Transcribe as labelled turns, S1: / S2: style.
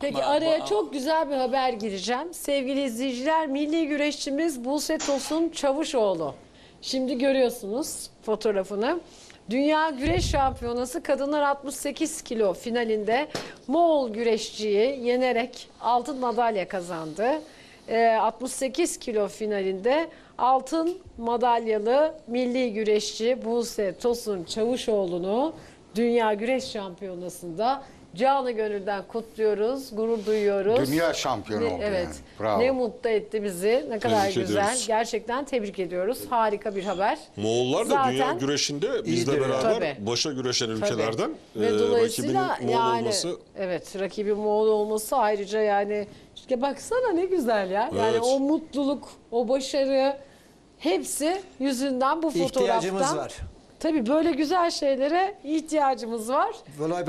S1: Peki araya çok güzel bir haber gireceğim. Sevgili izleyiciler, milli güreşçimiz Buse Tosun Çavuşoğlu. Şimdi görüyorsunuz fotoğrafını. Dünya Güreş Şampiyonası kadınlar 68 kilo finalinde Moğol güreşçiyi yenerek altın madalya kazandı. Ee, 68 kilo finalinde altın madalyalı milli güreşçi Buse Tosun Çavuşoğlu'nu Dünya Güreş Şampiyonası'nda canı gönülden kutluyoruz, gurur duyuyoruz.
S2: Dünya şampiyonu
S1: Ne-
S2: oldu
S1: Evet.
S2: yani. Bravo.
S1: Ne mutlu etti bizi. Ne kadar
S3: Tebrik
S1: güzel.
S3: ediyoruz.
S1: Gerçekten tebrik ediyoruz. Harika bir haber.
S3: Moğollar da
S1: Zaten-
S3: dünya güreşinde bizle
S4: İyidir
S3: beraber
S1: Tabii.
S3: başa güreşen
S1: Tabii.
S3: ülkelerden
S1: Ve
S3: e,
S1: dolayısıyla
S3: rakibinin Moğol
S1: yani
S3: olması
S1: evet rakibi Moğol olması ayrıca yani işte baksana ne güzel ya. Yani
S3: Evet.
S1: o mutluluk, o başarı hepsi yüzünden bu fotoğraftan.
S4: İhtiyacımız var.
S1: Tabii böyle güzel şeylere ihtiyacımız var.
S4: Vallahi